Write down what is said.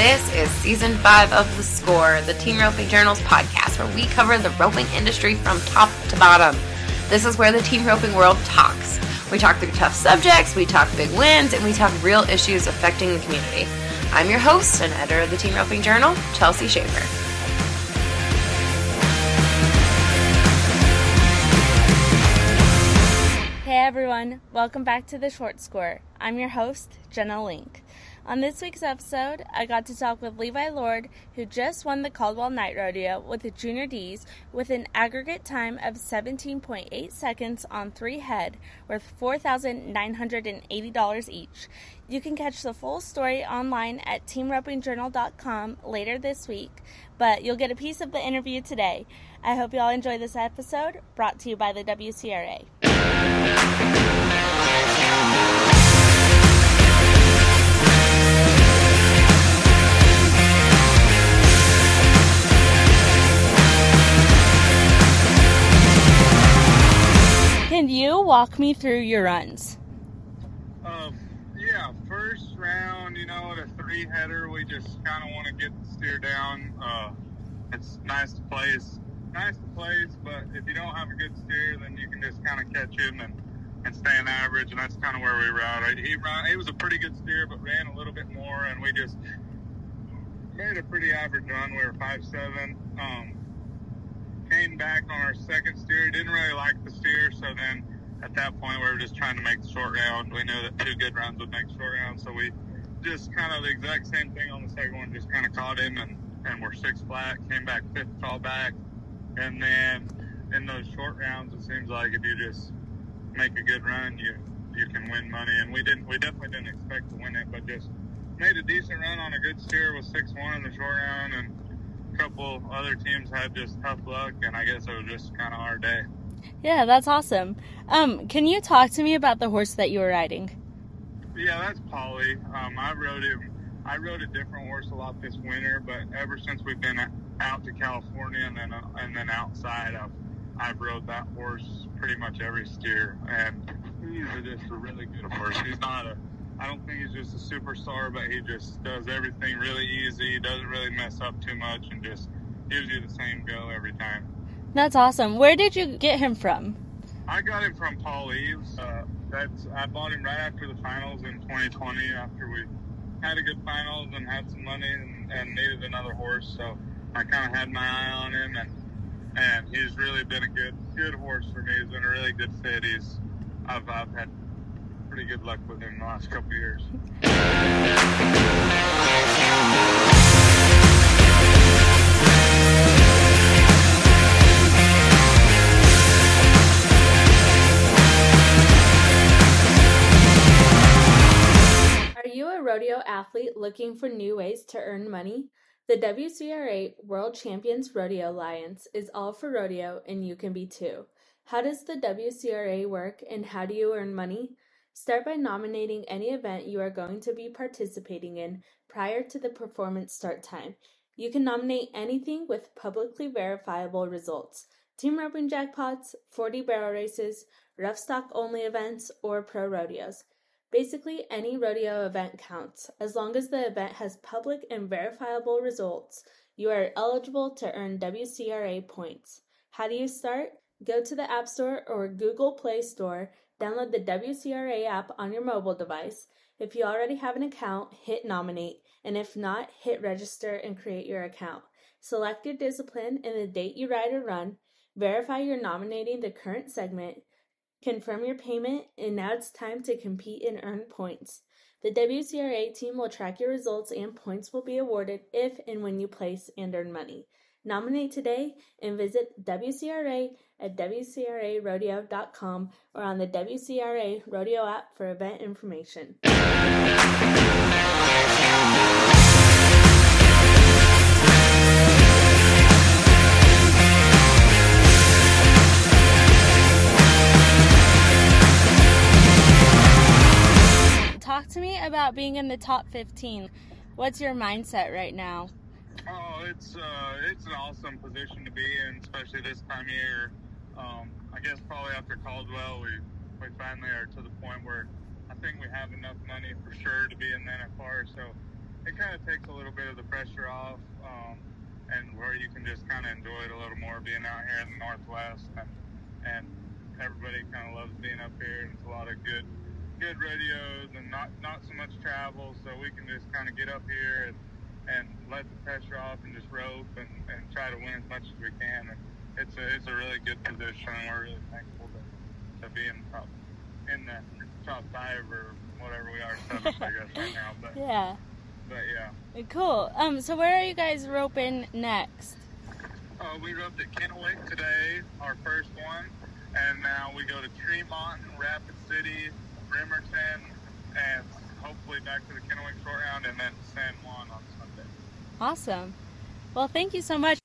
This is season five of The Score, the Team Roping Journals podcast, where we cover the roping industry from top to bottom. This is where the team roping world talks. We talk through tough subjects, we talk big wins, and we talk real issues affecting the community. I'm your host and editor of the Team Roping Journal, Chelsea Shaffer. Hey everyone, welcome back to the Short Score. I'm your host, Jenna Link. On this week's episode, I got to talk with Levi Lord, who just won the Caldwell Night Rodeo with the JR Dees with an aggregate time of 17.8 seconds on three head, worth $4,980 each. You can catch the full story online at teamropingjournal.com later this week, but you'll get a piece of the interview today. I hope you all enjoy this episode, brought to you by the WCRA. Walk me through your runs? Um, yeah, first round, you know, a three header, we just kind of want to get the steer down. Uh, it's nice to place, nice to place, but if you don't have a good steer, then you can just kind of catch him and, and stay in average, and that's kind of where we at. He ran, he was a pretty good steer, but ran a little bit more, and we just made a pretty average run. We were five seven. Um, came back on our second steer. Didn't really like the steer, so then at that point we were just trying to make the short round. We knew that two good rounds would make the short round, so we just kind of the exact same thing on the second one. Just kind of caught him, and and we're six flat. Came back fifth tall back, and then in those short rounds, it seems like if you just make a good run, you you can win money. And we didn't. We definitely didn't expect to win it, but just made a decent run on a good steer with six one in the short round and a couple other teams had just tough luck, and I guess it was just kind of our day. Yeah, that's awesome. Um, can you talk to me about the horse that you were riding? Yeah, that's Polly. Um, I rode him. I rode a different horse a lot this winter, but ever since we've been out to California and then uh, and then outside, I've I've rode that horse pretty much every steer, and he's just a really good horse. He's not a I don't think he's just a superstar, but he just does everything really easy. Doesn't really mess up too much and just gives you the same go every time. That's awesome. Where did you get him from? I got him from Paul Eaves. Uh, that's I bought him right after the finals in 2020. After we had a good finals and had some money and, and needed another horse, so I kind of had my eye on him, and and he's really been a good good horse for me. He's been a really good fit. He's I've I've had pretty good luck with him the last couple years. Rodeo athlete looking for new ways to earn money? The WCRA World Champions Rodeo Alliance is all for rodeo, and you can be too. How does the WCRA work, and how do you earn money? Start by nominating any event you are going to be participating in prior to the performance start time. You can nominate anything with publicly verifiable results team roping jackpots, 4D barrel races, rough stock only events, or pro rodeos. Basically, any rodeo event counts. As long as the event has public and verifiable results, you are eligible to earn WCRA points. How do you start? Go to the App Store or Google Play Store Download the WCRA app on your mobile device. If you already have an account, hit nominate, and if not, hit register and create your account. Select your discipline and the date you ride or run. Verify you're nominating the current segment. Confirm your payment, and now it's time to compete and earn points. The WCRA team will track your results and points will be awarded if and when you place and earn money. Nominate today and visit WCRA at WCRArodeo.com or on the WCRA Rodeo app for event information. About being in the top 15. What's your mindset right now? Oh, it's uh, it's an awesome position to be in, especially this time of year. Um, I guess probably after Caldwell, we we finally are to the point where I think we have enough money for sure to be in the NFR. So it kind of takes a little bit of the pressure off, um, and where you can just kind of enjoy it a little more being out here in the Northwest, and, and everybody kind of loves being up here. And it's a lot of good, good rodeos and not not so much travel, so we can just kind of get up here and and let the pressure off and just rope and, and try to win as much as we can. And it's a it's a really good position, and we're really thankful to, to be in the top in the top five or whatever we are, seventh, I guess, right now. But Yeah. but yeah. Cool. Um, so where are you guys roping next? Uh, we roped at Kennewick today, our first one, and now we go to Tremont, and Rapid City, Bremerton, and hopefully back to the Kennewick Short Round, and then San Juan on Sunday. Awesome. Well, thank you so much.